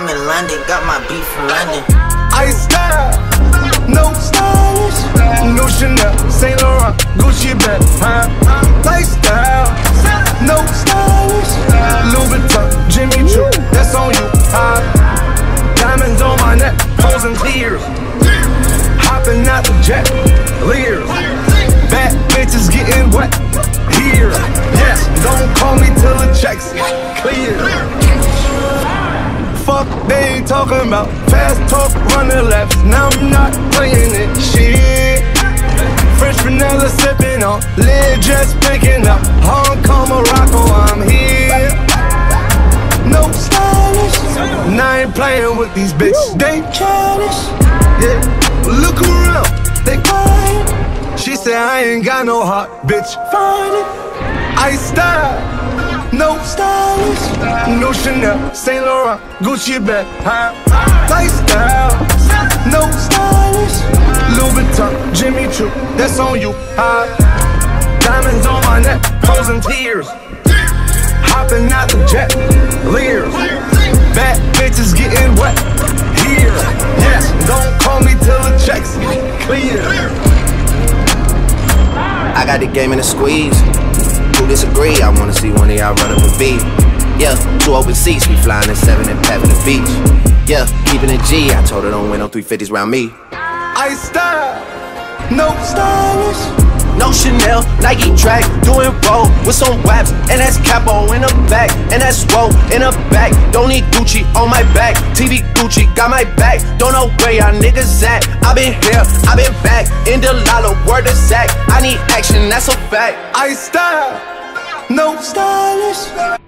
I'm in London, got my beef from London. I style, no stylish, no Chanel, Saint Laurent, Gucci bag, huh? Lifestyle, no stylish, Louis Vuitton, Jimmy Choo, that's on you, huh? Diamonds on my neck, posing tears, hopping out the jet, leers, bad bitches getting wet here. Yes, don't call me till the checks clear. Fuck, they ain't talking about fast talk, running laps. Now I'm not playing it. Shit. French vanilla sipping on, lid just picking up. Hong Kong, Morocco, I'm here. No stylish. And I ain't playing with these bitches. They childish. Yeah. Look around, they quiet. She said I ain't got no heart, bitch. Find it. I style, no stylish, no Chanel, Saint Laurent, Gucci bag, huh? Lifestyle, no stylish, Louis Vuitton, Jimmy Choo, that's on you, huh? Diamonds on my neck, posing tears, hopping out the jet, leers, bad bitches getting wet here. Yes, don't call me till the checks clear. I got the game in a squeeze. Who disagree? I wanna see one of y'all run up a beat. Yeah, two open seats, we flying in seven and pat the beach. Yeah, keeping it G. I told her don't win no 350s round me. I style, no stylish. No Chanel, Nike track, doing roll with some waps, and that's capo in the back, and that's roll in the back. Don't need Gucci on my back, TV Gucci got my back. Don't know where y'all niggas at. I been here, I been back, in the lala, word of Zach. I need action, that's a fact. I style, no stylish.